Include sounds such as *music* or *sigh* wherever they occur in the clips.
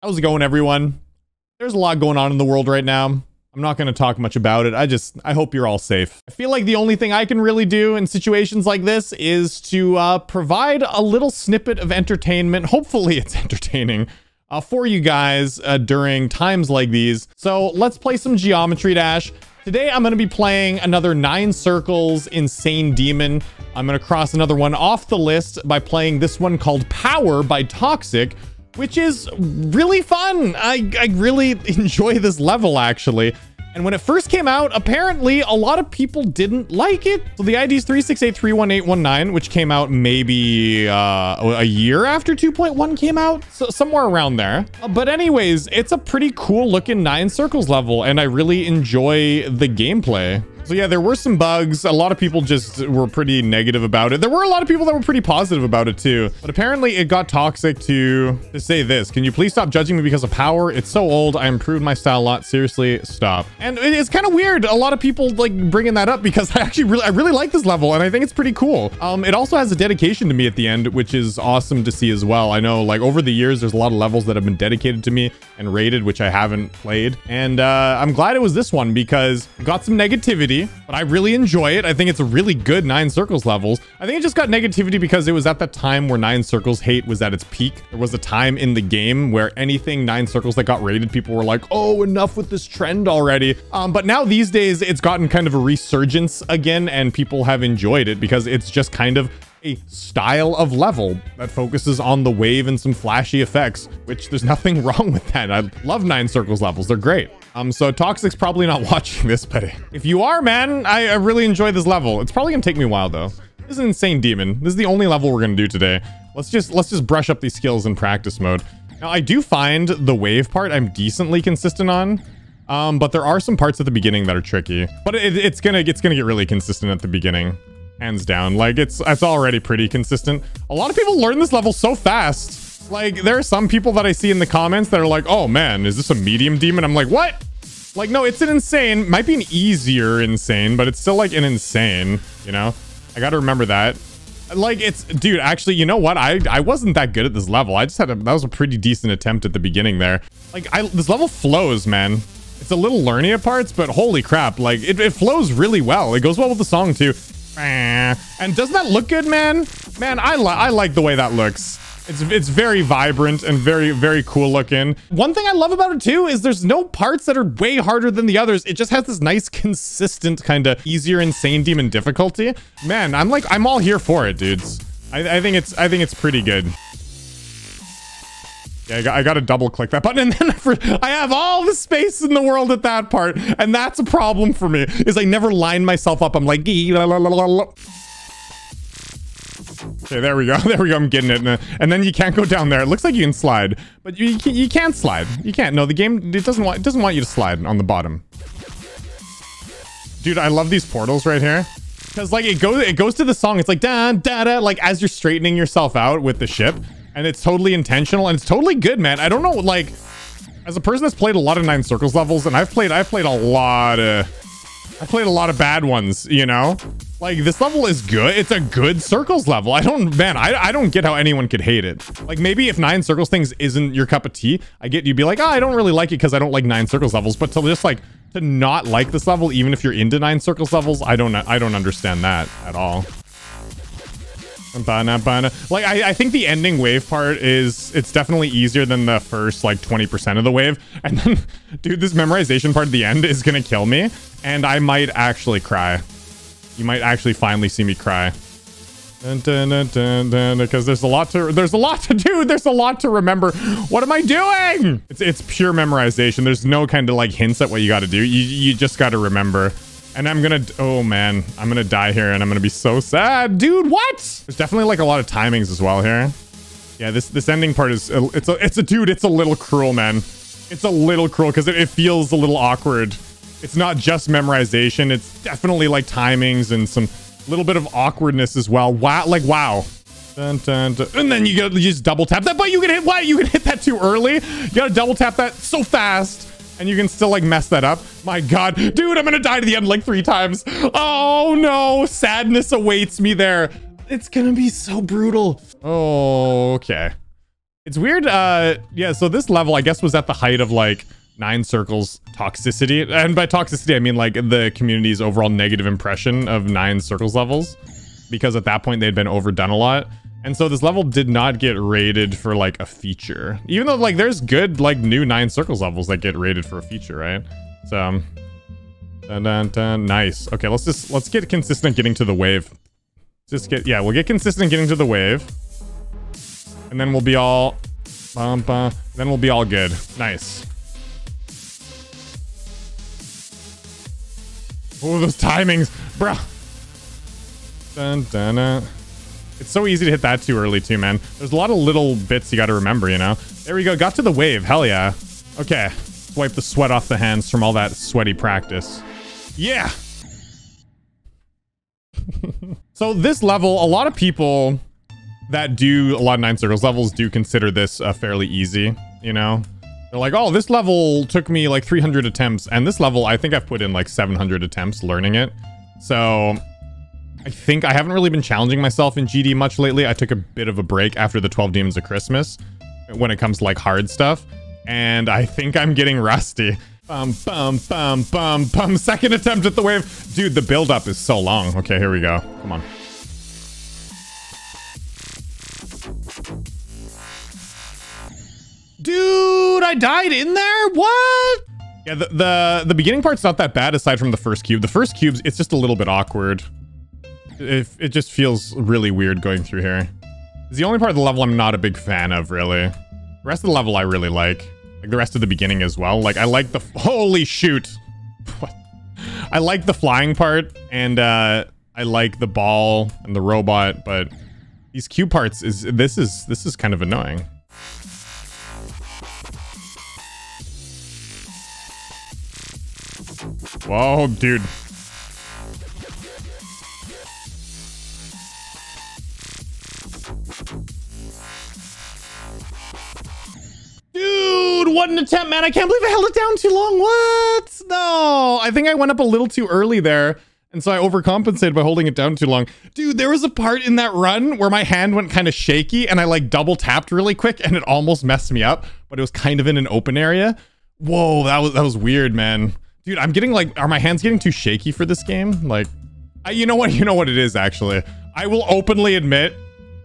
How's it going, everyone? There's a lot going on in the world right now. I'm not going to talk much about it. I just, I hope you're all safe. I feel like the only thing I can really do in situations like this is to uh, provide a little snippet of entertainment. Hopefully it's *laughs* entertaining uh, for you guys uh, during times like these. So let's play some Geometry Dash. Today, I'm going to be playing another Nine Circles Insane Demon. I'm going to cross another one off the list by playing this one called Power by Toxyc, which is really fun. I, I really *laughs* enjoy this level, actually. And when it first came out, apparently a lot of people didn't like it. So the ID is 368311819, which came out maybe uh, a year after 2.1 came out, so somewhere around there. But anyways, it's a pretty cool looking nine circles level, and I really enjoy the gameplay. So yeah, there were some bugs. A lot of people just were pretty negative about it. There were a lot of people that were pretty positive about it too. But apparently it got Toxyc to, to say this. Can you please stop judging me because of power? It's so old. I improved my style a lot. Seriously, stop. And it's kind of weird. A lot of people like bringing that up because *laughs* I actually really, I really like this level and I think it's pretty cool. Um, it also has a dedication to me at the end, which is awesome to see as well. I know like over the years, there's a lot of levels that have been dedicated to me and rated, which I haven't played. And uh, I'm glad it was this one because got some negativity but I really enjoy it. I think it's a really good Nine Circles levels. I think it just got negativity because it was at that time where Nine Circles hate was at its peak. There was a time in the game where anything Nine Circles that got rated, people were like, oh, enough with this trend already. Um, but now these days, it's gotten kind of a resurgence again, and people have enjoyed it because it's just kind of a style of level that focuses on the wave and some flashy effects, which there's *laughs* nothing wrong with that. I love Nine Circles levels. They're great. Um, so Toxyc's probably not *laughs* watching this, but if you are, man, I, I really enjoy this level. It's probably gonna take me a while though. This is an insane demon. This is the only level we're gonna do today. Let's just let's just brush up these skills in practice mode. Now I do find the wave part I'm decently consistent on. Um, but there are some parts at the beginning that are tricky. But it, it's gonna it's gonna get really consistent at the beginning hands down. Like it's it's already pretty consistent. A lot of people learn this level so fast. Like there are some people that I see in the comments that are like, "Oh man, is this a medium demon?" I'm like, "What?" Like no, it's an insane. Might be an easier insane, but it's still like an insane, you know? I got to remember that. Like it's dude, actually, you know what? I I wasn't that good at this level. I just had a that was a pretty decent attempt at the beginning there. Like I this level flows, man. It's a little learning at parts, but holy crap, like it, it flows really well. It goes well with the song too. And doesn't that look good, man? Man, I, li I like the way that looks. It's, it's very vibrant and very, very cool looking. One thing I love about it too is there's no parts that are way harder than the others. It just has this nice, consistent kind of easier insane demon difficulty. Man, I'm like, I'm all here for it, dudes. I, I think it's, I think it's pretty good. Yeah, I got, I got to double click that button *laughs* and then for, I have all the space in the world at that part. And that's a problem for me is I never line myself up. I'm like, okay, there we go. *laughs* There we go. I'm getting it. And then you can't go down there. It looks like you can slide, but you, you can't slide. You can't. No, the game, it doesn't want, it doesn't want you to slide on the bottom. Dude, I love these portals right here. Cause like it goes, it goes to the song. It's like da da da, like as you're straightening yourself out with the ship and it's totally intentional and it's totally good, man. I don't know, like, as a person that's played a lot of Nine Circles levels, and I've played, I've played a lot of, I played a lot of bad ones, you know? Like, this level is good. It's a good Circles level. I don't, man, I, I don't get how anyone could hate it. Like, maybe if Nine Circles things isn't your cup of tea, I get you'd be like, oh, I don't really like it because I don't like Nine Circles levels. But to just, like, to not like this level, even if you're into Nine Circles levels, I don't, I don't understand that at all. Like, I, I think the ending wave part is, it's definitely easier than the first, like, 20% of the wave. *laughs* And then, dude, this memorization part at the end is gonna kill me. And I might actually cry. You might actually finally see me cry. Because there's a lot to there's a lot to do. *laughs* There's a lot to remember. What am I doing? It's it's pure memorization. There's no kind of like hints at what you got to do. You you just got to remember. And I'm gonna, oh man, I'm gonna die here and I'm gonna be so sad. Dude, what? There's definitely like a lot of timings as well here. Yeah, this, this ending part is, uh, it's a, it's a, dude, it's a little cruel, man. It's a little cruel because it, it feels a little awkward. It's not just memorization. It's definitely like timings and some little bit of awkwardness as well. Wow, like, wow. Dun, dun, dun. And then you gotta you just double tap that, but you can hit what? You can hit that too early. You gotta double tap that so fast and you can still like mess that up. My God, dude, I'm gonna die to the end like three times. Oh no, sadness awaits me there. It's gonna be so brutal. Oh, okay. It's weird. Uh, yeah, so this level, I guess, was at the height of like Nine Circles toxicity. And by toxicity, I mean like the community's overall negative impression of Nine Circles levels. Because at that point, they'd been overdone a lot. And so this level did not get rated for like a feature. Even though like there's good like new Nine Circles levels that get rated for a feature, right? So, um, dun, dun, dun, nice. Okay, let's just, let's get consistent getting to the wave. Just get, yeah, we'll get consistent getting to the wave. And then we'll be all, bum, bum, then we'll be all good. Nice. Oh, those timings, bruh. Dun, dun, dun. It's so easy to hit that too early too, man. There's a lot of little bits you got to remember, you know? There we go. Got to the wave. Hell yeah. Okay. Wipe the sweat off the hands from all that sweaty practice. Yeah. *laughs* so this level, a lot of people that do a lot of Nine Circles levels do consider this uh, fairly easy, you know? They're like, oh, this level took me like 300 attempts. And this level, I think I've put in like 700 attempts learning it. So I think I haven't really been challenging myself in GD much lately. I took a bit of a break after the 12 Demons of Christmas when it comes to like hard stuff. And I think I'm getting rusty. Bum, bum, bum, bum, bum. Second attempt at the wave. Dude, the buildup is so long. Okay, here we go. Come on. Dude, I died in there? What? Yeah, the, the, the beginning part's not that bad aside from the first cube. The first cube's, it's just a little bit awkward. It, it just feels really weird going through here. It's the only part of the level I'm not a big fan of, really. The rest of the level I really like. Like the rest of the beginning as well. Like I like the... Holy shoot! *laughs* What? I like the flying part, and uh, I like the ball and the robot, but these cube parts is... This is, this is kind of annoying. Whoa, dude. Dude, what an attempt, man. I can't believe I held it down too long. What? No, I think I went up a little too early there. And so I overcompensated by holding it down too long. Dude, there was a part in that run where my hand went kind of shaky and I like double tapped really quick and it almost messed me up, but it was kind of in an open area. Whoa, that was that was weird, man. Dude, I'm getting like, are my hands getting too shaky for this game? Like, I, you know what? *laughs* You know what it is, actually. I will openly admit,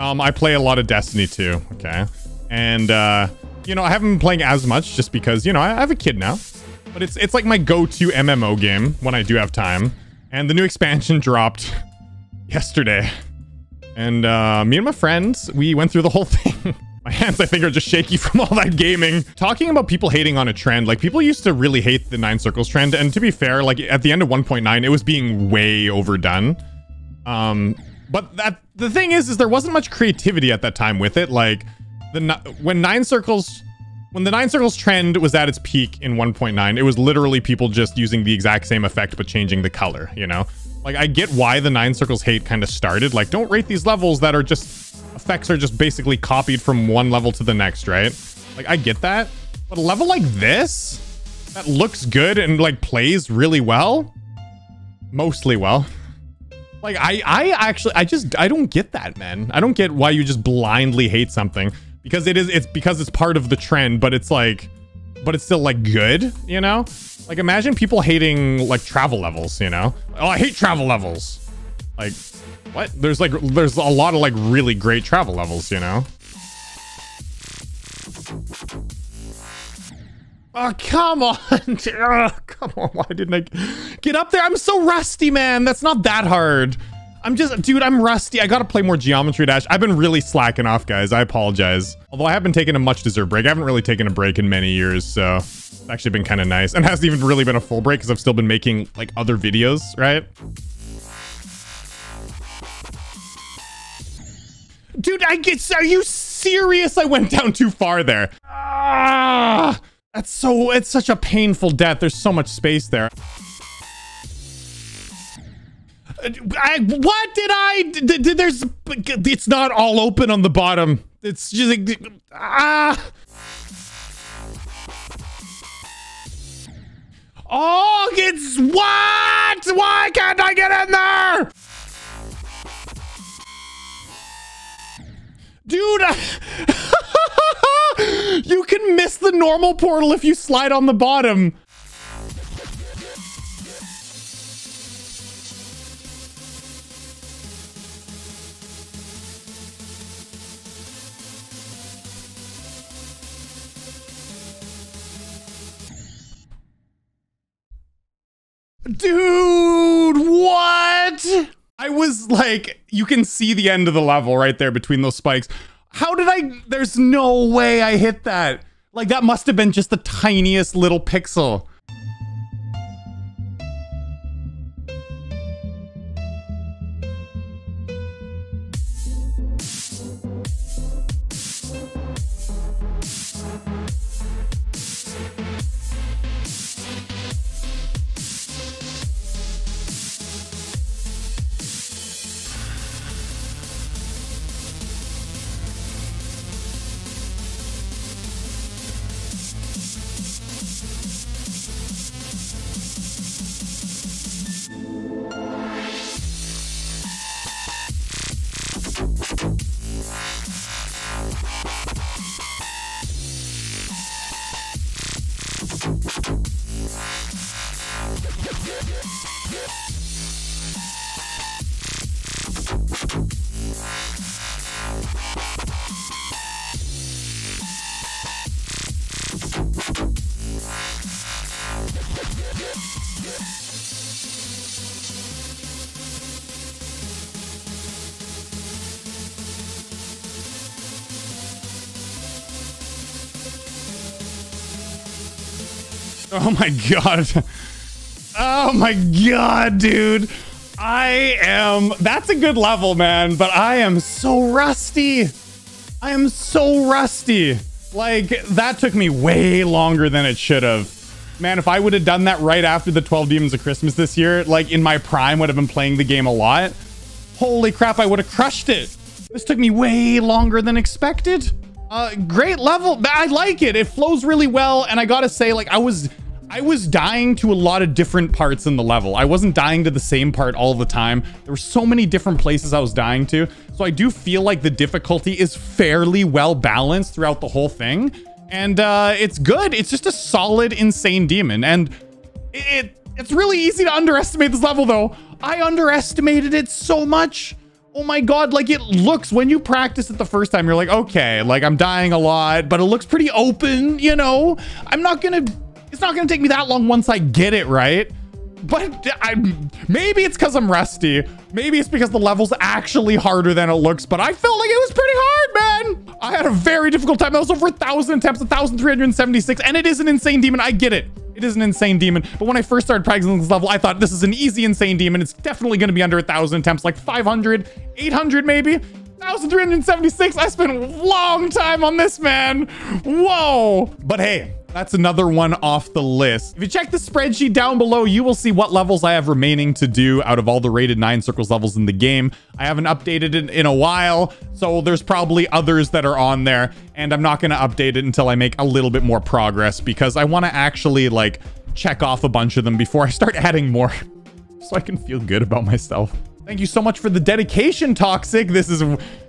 um, I play a lot of Destiny 2, okay? And, uh, you know, I haven't been playing as much just because, you know, I, have a kid now. But it's it's like my go-to MMO game when I do have time. And the new expansion *laughs* dropped yesterday. And uh, me and my friends, we went through the whole *laughs* thing. My hands, I think, are just shaky from all that gaming. Talking about people hating on a trend, like, people used to really hate the Nine Circles trend, and to be fair, like, at the end of 1.9, it was being way overdone. Um, but that the thing is, is there wasn't much creativity at that time with it. Like, the when Nine Circles... When the Nine Circles trend was at its peak in 1.9, it was literally people just using the exact same effect but changing the color, you know? Like, I get why the Nine Circles hate kind of started. Like, don't rate these levels that are just effects are just basically copied from one level to the next, right? Like, I get that. But a level like this, that looks good and, like, plays really well, mostly well. Like, I, I actually, I just, I don't get that, man. I don't get why you just blindly hate something. Because it is, it's because it's part of the trend, but it's like, but it's still, like, good, you know? Like, imagine people hating, like, travel levels, you know? Oh, I hate travel levels. Like, what? There's like, there's a lot of like really great travel levels, you know? Oh, come on. *laughs* oh, come on. Why didn't I get up there? I'm so rusty, man. That's not that hard. I'm just, dude, I'm rusty. I gotta play more Geometry Dash. I've been really slacking off, guys. I apologize. Although I have been taking a much deserved break. I haven't really taken a break in many years, so it's actually been kind of nice. And hasn't even really been a full break because I've still been making like other videos, right? Dude, I get. Are you serious? I went down too far there. Ah, that's so. It's such a painful death. There's so much space there. I, what did I? Did, there's. It's not all open on the bottom. It's just. Ah. Oh, it's what? Why can't I get in there? Dude! *laughs* you can miss the normal portal if you slide on the bottom. Dude, what? I was like, you can see the end of the level right there between those spikes. How did I? There's no way I hit that. Like, that must have been just the tiniest little pixel. *laughs* Oh my god. Oh my god, dude. I am... That's a good level, man, but I am so rusty. I am so rusty. Like, that took me way longer than it should have. Man, if I would have done that right after the 12 Demons of Christmas this year, like in my prime, would have been playing the game a lot. Holy crap, I would have crushed it. This took me way longer than expected. Uh, great level. I like it. It flows really well. And I gotta say, like, I was... I was dying to a lot of different parts in the level. I wasn't dying to the same part all the time. There were so many different places I was dying to. So I do feel like the difficulty is fairly well balanced throughout the whole thing. And uh, it's good. It's just a solid, insane demon. And it, it's really easy to underestimate this level, though. I underestimated it so much. Oh my god, like it looks when you practice it the first time, you're like, okay, like I'm dying a lot, but it looks pretty open, you know? I'm not gonna, it's not gonna take me that long once I get it right. But I, maybe it's because I'm rusty. Maybe it's because the level's actually harder than it looks, but I felt like it was pretty hard, man. I had a very difficult time. That was over a thousand attempts, 1,376, and it is an insane demon. I get it. It is an insane demon. But when I first started practicing this level, I thought this is an easy insane demon. It's definitely going to be under a thousand attempts, like 500, 800 maybe. 1,376. I spent a long time on this, man. Whoa. But hey, that's another one off the list. If you check the spreadsheet down below, you will see what levels I have remaining to do out of all the rated nine circles levels in the game. I haven't updated it in a while, so there's probably others that are on there, and I'm not going to update it until I make a little bit more progress because I want to actually like check off a bunch of them before I start *laughs* adding more so I can feel good about myself. Thank you so much for the dedication, Toxyc. This is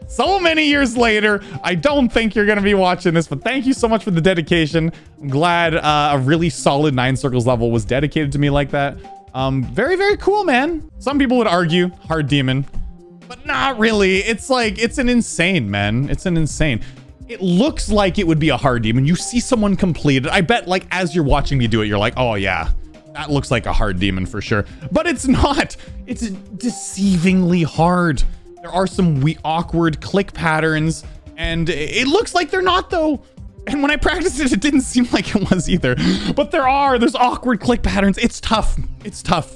so many years later. I don't think you're going to be watching this, but thank you so much for the dedication. I'm glad uh, a really solid Nine Circles level was dedicated to me like that. Um, very, very cool, man. Some people would argue hard demon, but not really. It's like, it's an insane, man. It's an insane. It looks like it would be a hard demon. You see someone complete it. I bet like as you're watching me do it, you're like, oh yeah, that looks like a hard demon for sure. But it's not. It's deceivingly hard. There are some we awkward click patterns, and it looks like they're not though. And when I practiced it, it didn't seem *laughs* like it was either. But there are, there's awkward click patterns. It's tough. It's tough.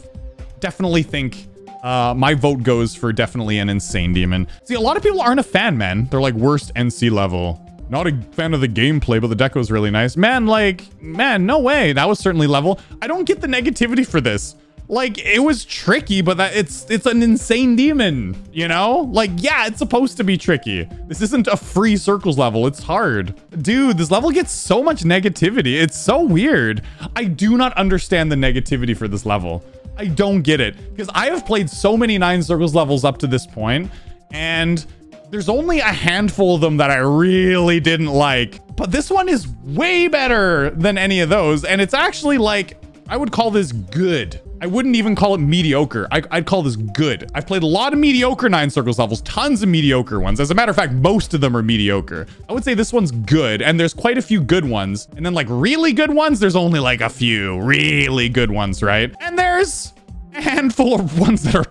Definitely think uh, my vote goes for definitely an insane demon. See, a lot of people aren't a fan, man. They're like worst NC level. Not a fan of the gameplay, but the deco is really nice. Man, like, man, no way. That was certainly level. I don't get the negativity for this. Like, it was tricky, but that it's it's an insane demon, you know? Like, yeah, it's supposed to be tricky. This isn't a free circles level. It's hard. Dude, this level gets so much negativity. It's so weird. I do not understand the negativity for this level. I don't get it. Because I have played so many Nine Circles levels up to this point, and There's only a handful of them that I really didn't like, but this one is way better than any of those. And it's actually like, I would call this good. I wouldn't even call it mediocre. I, would call this good. I've played a lot of mediocre Nine Circles levels, tons of mediocre ones. As a matter of fact, most of them are mediocre. I would say this one's good, and there's quite a few good ones. And then like really good ones, there's only like a few really good ones, right? And there's a handful of ones that are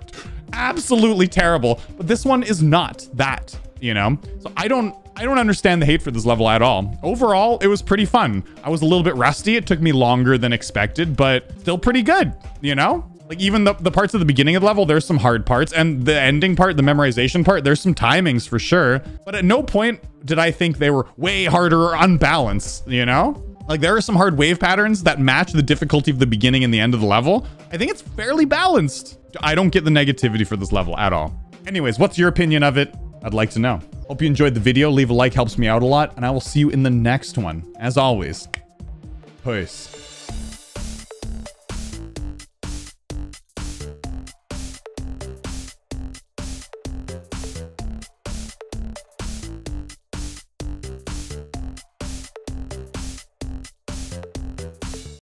absolutely terrible, but this one is not that, you know? So I don't I don't understand the hate for this level at all. Overall, it was pretty fun. I was a little bit rusty. It took me longer than expected, but still pretty good, you know? Like even the, the parts of the beginning of the level, there's some hard parts and the ending part, the memorization part, there's some timings for sure. But at no point did I think they were way harder or unbalanced, you know? Like there are some hard wave patterns that match the difficulty of the beginning and the end of the level. I think it's fairly balanced. I don't get the negativity for this level at all. Anyways, what's your opinion of it? I'd like to know. Hope you enjoyed the video. Leave a like, helps me out a lot. And I will see you in the next one. As always, peace.